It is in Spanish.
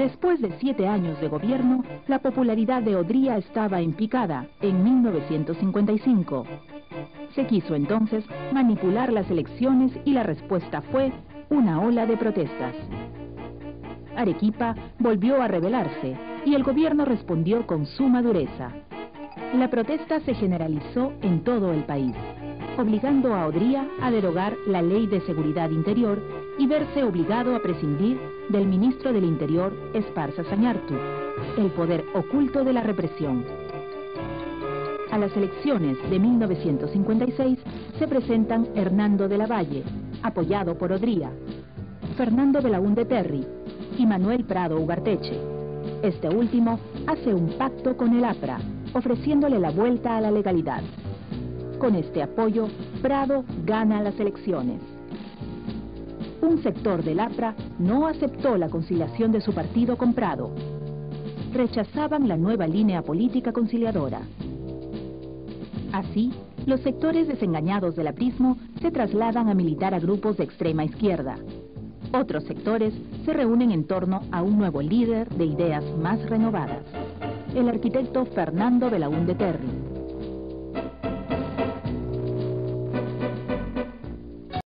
Después de siete años de gobierno, la popularidad de Odría estaba en picada en 1955. Se quiso entonces manipular las elecciones y la respuesta fue una ola de protestas. Arequipa volvió a rebelarse y el gobierno respondió con suma dureza. La protesta se generalizó en todo el país, obligando a Odría a derogar la Ley de Seguridad Interior y verse obligado a prescindir del ministro del Interior, Esparza Sañartu, el poder oculto de la represión. A las elecciones de 1956 se presentan Hernando de la Valle, apoyado por Odría, Fernando Belaúnde Terry y Manuel Prado Ugarteche. Este último hace un pacto con el APRA, ofreciéndole la vuelta a la legalidad. Con este apoyo, Prado gana las elecciones. Un sector del APRA no aceptó la conciliación de su partido con Prado. Rechazaban la nueva línea política conciliadora. Así, los sectores desengañados del aprismo se trasladan a militar a grupos de extrema izquierda. Otros sectores se reúnen en torno a un nuevo líder de ideas más renovadas, el arquitecto Fernando Belaúnde Terry.